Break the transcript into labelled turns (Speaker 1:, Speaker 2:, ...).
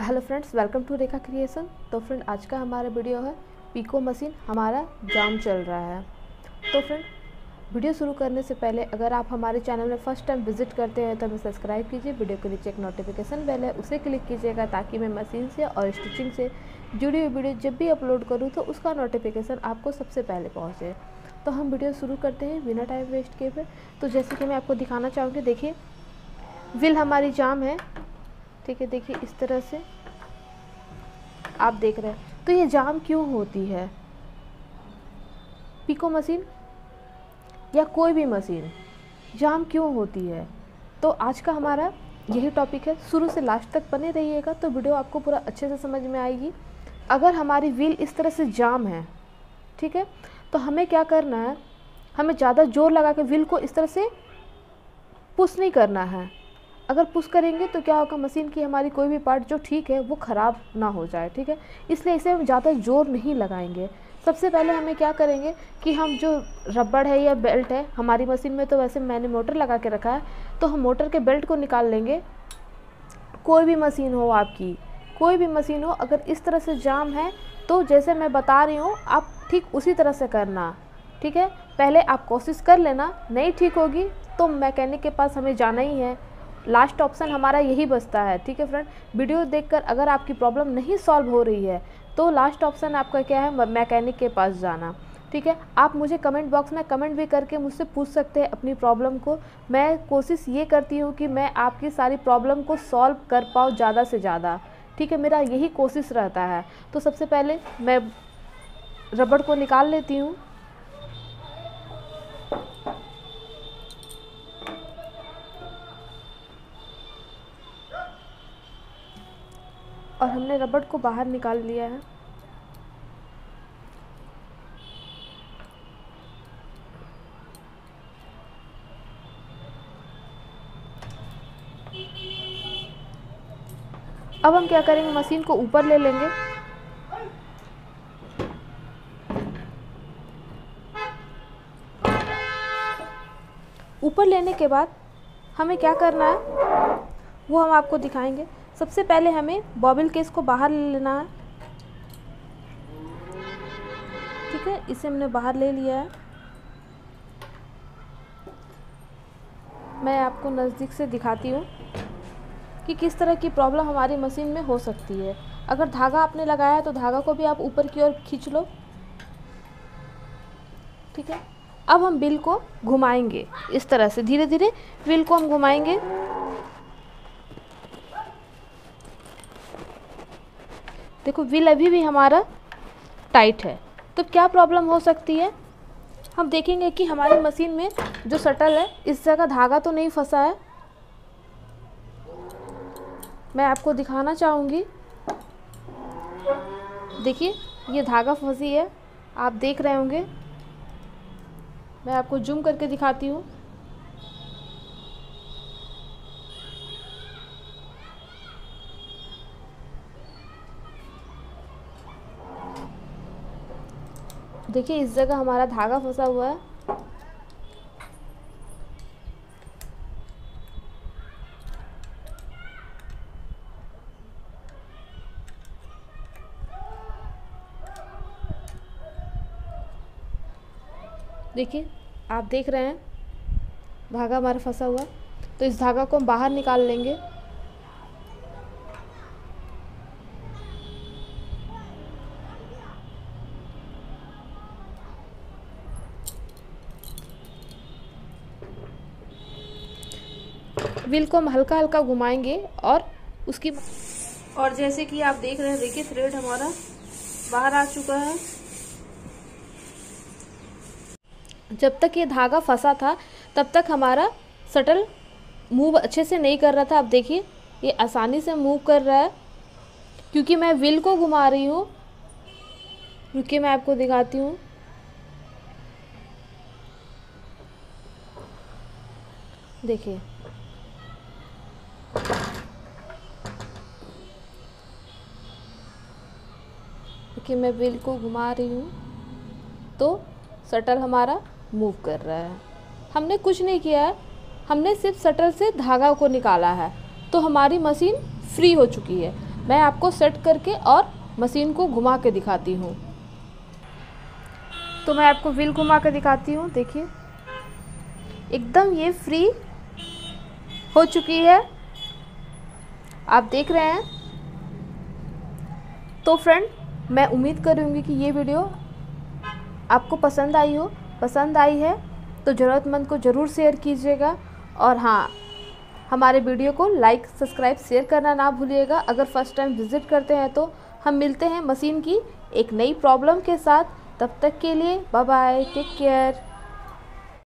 Speaker 1: Hello friends welcome to Rekha creation तो friend आज का हमारा वीडियो है पीको मशीन हमारा जाम चल रहा है। तो फ्रेंड वीडियो शुरू करने से पहले अगर आप हमारे चैनल में फ़र्स्ट टाइम विज़िट करते हैं तो हमें सब्सक्राइब कीजिए वीडियो के नीचे एक नोटिफिकेशन बेल है, उसे क्लिक कीजिएगा ताकि मैं मशीन से और स्टिचिंग से जुड़ी हुई वीडियो जब भी अपलोड करूँ तो उसका नोटिफिकेशन आपको सबसे पहले पहुँचे। तो हम वीडियो शुरू करते हैं बिना टाइम वेस्ट किए फिर तो जैसे कि मैं आपको दिखाना चाहूँगी, देखिए विल हमारी जाम है। ठीक है देखिए इस तरह से आप देख रहे हैं। तो ये जाम क्यों होती है? पिको मशीन या कोई भी मशीन, जाम क्यों होती है? तो आज का हमारा यही टॉपिक है। शुरू से लास्ट तक बने रहिएगा तो वीडियो आपको पूरा अच्छे से समझ में आएगी। अगर हमारी व्हील इस तरह से जाम है, ठीक है? तो हमें क्या करना है? हमें ज़्यादा ज़ोर लगा के व्हील को इस तरह से पुश नहीं करना है। अगर पुश करेंगे तो क्या होगा, मशीन की हमारी कोई भी पार्ट जो ठीक है, वो ख़राब ना हो जाए, ठीक है? इसलिए इसे हम ज़्यादा ज़ोर नहीं लगाएँगे। सबसे पहले हमें क्या करेंगे कि हम जो रबड़ है या बेल्ट है, हमारी मशीन में तो वैसे मैंने मोटर लगा के रखा है तो हम मोटर के बेल्ट को निकाल लेंगे। कोई भी मशीन हो आपकी, कोई भी मशीन हो, अगर इस तरह से जाम है तो जैसे मैं बता रही हूँ, आप ठीक उसी तरह से करना, ठीक है? पहले आप कोशिश कर लेना, नहीं ठीक होगी तो मैकेनिक के पास हमें जाना ही है। लास्ट ऑप्शन हमारा यही बचता है, ठीक है फ्रेंड वीडियो देखकर अगर आपकी प्रॉब्लम नहीं सॉल्व हो रही है तो लास्ट ऑप्शन आपका क्या है? मैकेनिक के पास जाना, ठीक है? आप मुझे कमेंट बॉक्स में कमेंट भी करके मुझसे पूछ सकते हैं अपनी प्रॉब्लम को। मैं कोशिश ये करती हूँ कि मैं आपकी सारी प्रॉब्लम को सॉल्व कर पाऊँ ज़्यादा से ज़्यादा, ठीक है? मेरा यही कोशिश रहता है। तो सबसे पहले मैं रबड़ को निकाल लेती हूँ और हमने रबड़ को बाहर निकाल लिया है। अब हम क्या करेंगे? मशीन को ऊपर ले लेंगे। ऊपर लेने के बाद हमें क्या करना है? वो हम आपको दिखाएँगे। सबसे पहले हमें बॉबिल केस को बाहर ले लेना है। ठीक है, इसे हमने बाहर ले लिया है। मैं आपको नज़दीक से दिखाती हूँ कि किस तरह की प्रॉब्लम हमारी मशीन में हो सकती है। अगर धागा आपने लगाया है तो धागा को भी आप ऊपर की ओर खींच लो। ठीक है? अब हम बिल को घुमाएँगे। इस तरह से धीरे धीरे बिल को हम घुमाएँगे। देखो व्हील अभी भी हमारा टाइट है। तो क्या प्रॉब्लम हो सकती है? हम देखेंगे कि हमारी मशीन में जो सटल है, इस जगह धागा तो नहीं फंसा है। मैं आपको दिखाना चाहूँगी। देखिए, ये धागा फंसी है। आप देख रहे होंगे। मैं आपको जूम करके दिखाती हूँ। देखिए, इस जगह हमारा धागा फंसा हुआ है। देखिए, आप देख रहे हैं, धागा हमारा फंसा हुआ है। तो इस धागा को हम बाहर निकाल लेंगे। व्हील को हम हल्का हल्का घुमाएँगे और उसकी और जैसे कि आप देख रहे हैं देखिए थ्रेड हमारा बाहर आ चुका है। जब तक ये धागा फंसा था तब तक हमारा शटल मूव अच्छे से नहीं कर रहा था। अब देखिए ये आसानी से मूव कर रहा है। क्योंकि मैं व्हील को घुमा रही हूँ। रुकिए मैं आपको दिखाती हूँ। देखिए कि मैं व्हील को घुमा रही हूँ तो शटल हमारा मूव कर रहा है। हमने कुछ नहीं किया है। हमने सिर्फ़ शटल से धागा को निकाला है। तो हमारी मशीन फ्री हो चुकी है। मैं आपको सेट करके और मशीन को घुमा के दिखाती हूँ। तो मैं आपको व्हील घुमा के दिखाती हूँ। देखिए। एकदम ये फ्री हो चुकी है। आप देख रहे हैं? तो फ्रेंड मैं उम्मीद करूँगी कि ये वीडियो आपको पसंद आई हो। पसंद आई है तो ज़रूरतमंद को ज़रूर शेयर कीजिएगा। और हाँ हमारे वीडियो को लाइक सब्सक्राइब शेयर करना ना भूलिएगा। अगर फ़र्स्ट टाइम विज़िट करते हैं तो हम मिलते हैं मशीन की एक नई प्रॉब्लम के साथ। तब तक के लिए बाय बाय टेक केयर